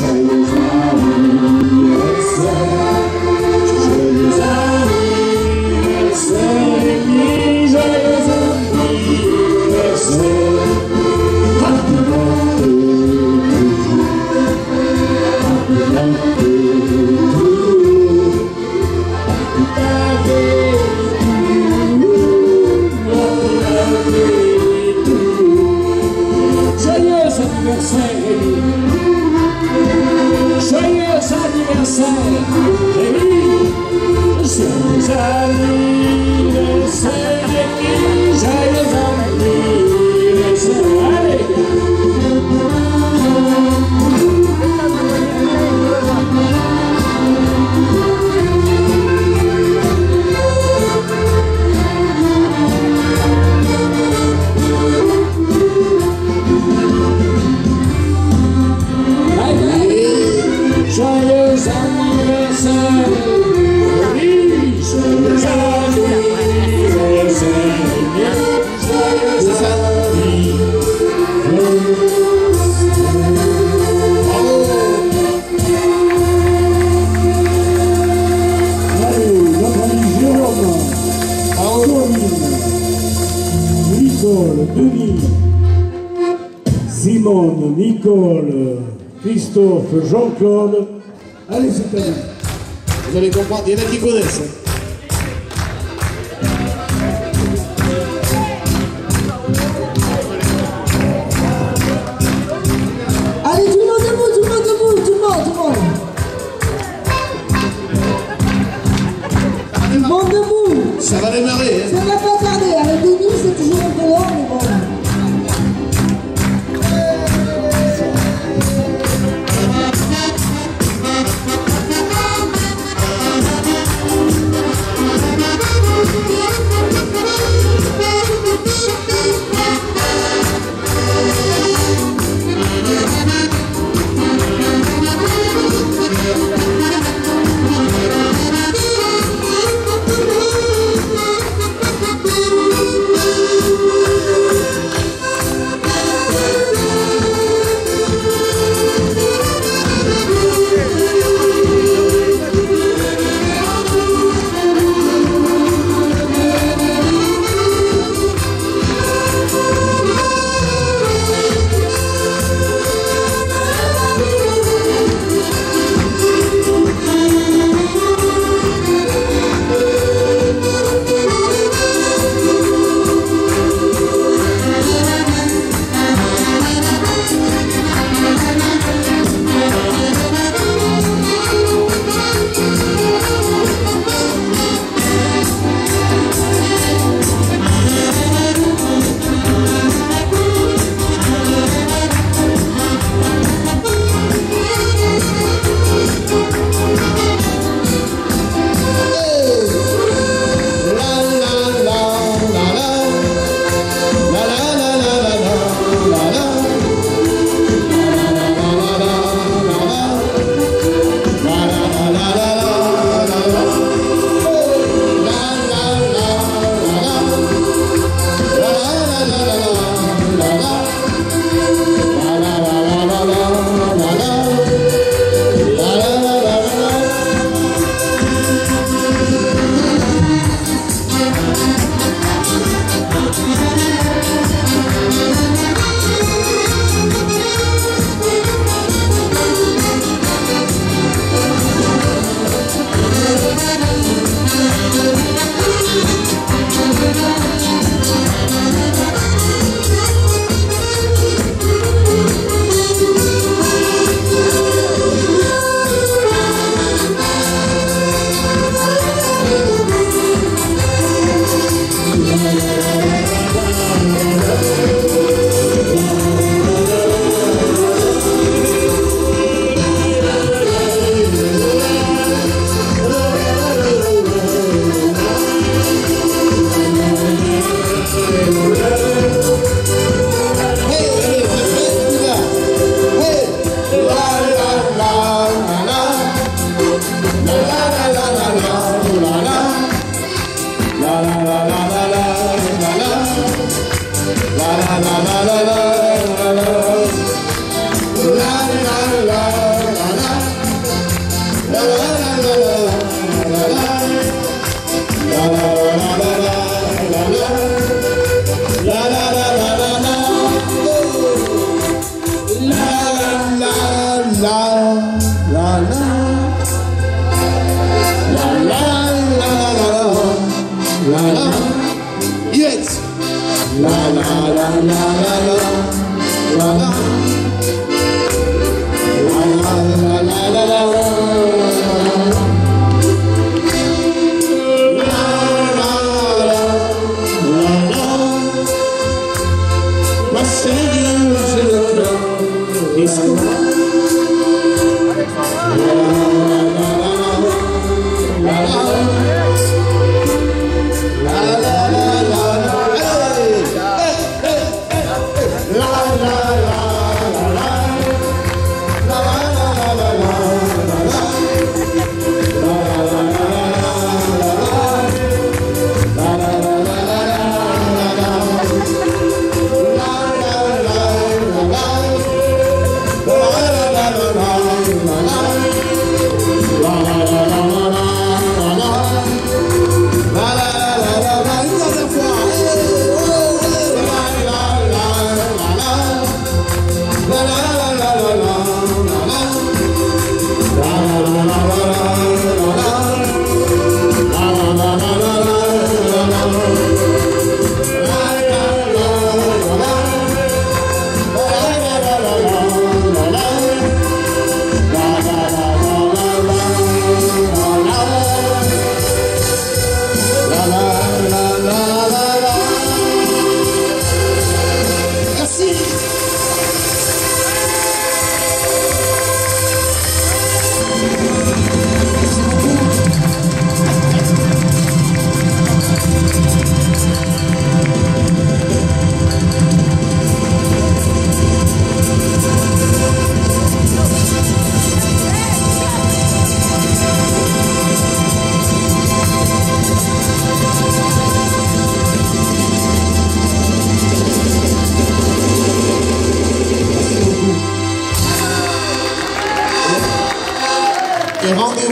Thank. Hey, hey, hey, Christophe, Jean-Claude, allez super. c'est. Vous allez comprendre, il y en a qui connaissent. Hein. Allez, du monde debout, du monde debout, du monde, du monde. le monde debout. Ça va démarrer. Hein. Ça va pas tarder. À la c'est toujours un peu long. La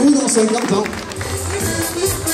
Nederlandse kant dan.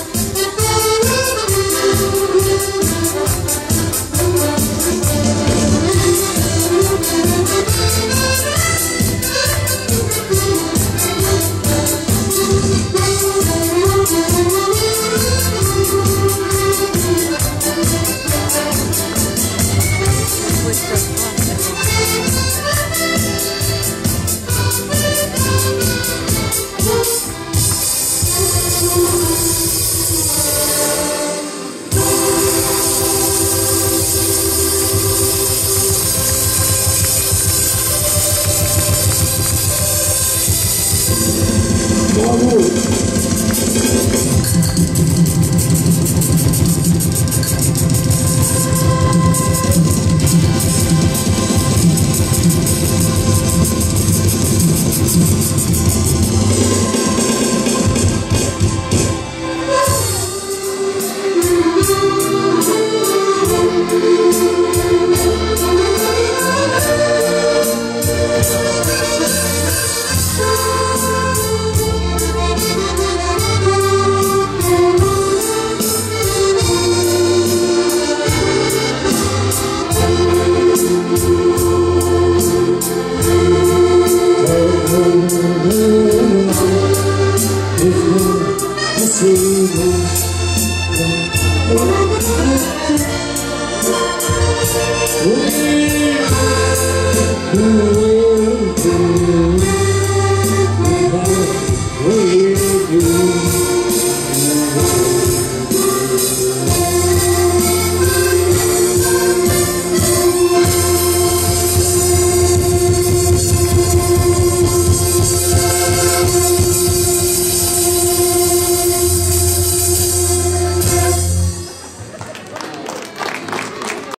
Ooh.